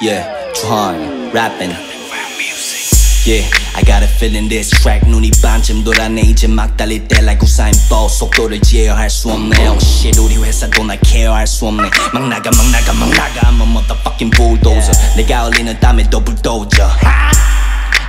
Yeah, Tron, rapping. Yeah, I got a feeling this track 눈이 반쯤 돌아내 이제 막 달릴 때 like 우사인 보 속도를 제어할 수 없네 Oh shit 우리 회사도 날 케어할 수 없네 막 나가 막 나가 막 나가 I'm a motherfucking bulldozer 내가 흘리는 땀에도 불도저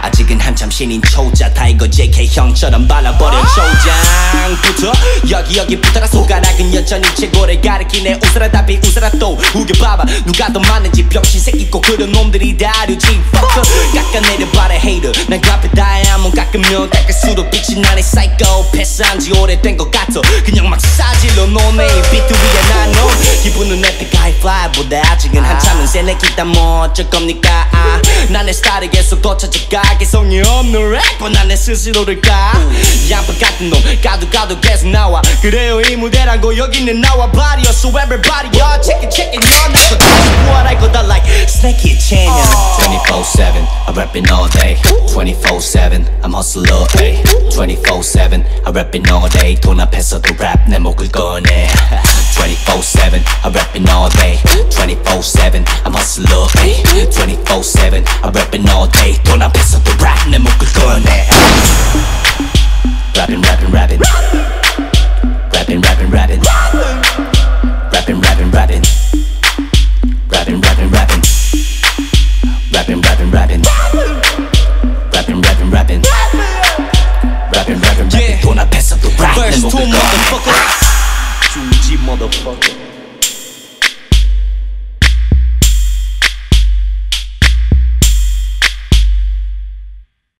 아직은 한참 신인 초자. 타이거 JK 형처럼 발라버려 초장부터 여기 여기부터가 손가락은 여전히 최고를 가리키네. 웃어라 답이 웃어라 또 우겨봐봐. 누가 더 많은지 병신 새끼 꼭 그런 놈들이 다르지. Fucker 깎아내려 바래 hater 난 카페 다이아몬드 깎으면 닦을 수도 빛이 나네. Psycho. 패스한 지 오래된 것 같아. 그냥 막 싸질 fly보다 아직은 한참은 세네 기타 뭐 어쩔 겁니까 아, 난내 스타일을 계속 고쳐져가 개성이 없는 래퍼 난내 스스로를 까 양파 같은 놈 가도 가도 계속 나와 그래요 이 무대라고 여기는 나와 바리어 So everybody y'all check it check it y'all 나도 다시 부활할 거다 like snake hit chain 24-7 I'm rapping all day 24-7 I'm hustle all day 24-7 I'm rapping all day 돈 앞에서도 랩내 목을 꺼내 24-7 I'm hustle all day 24-7 I'm rapping all day 돈 앞에서도 랩내 목을 꺼내 Rapping rapping rapping Rapping rapping rapping Rapping rapping rapping Rapping rapping rapping Rapping rapping rapping Rapping rapping rapping Rapping rapping rapping 돈 앞에서도 랩내 Verse 2 목을 꺼내 motherfucker. 2G motherfucker.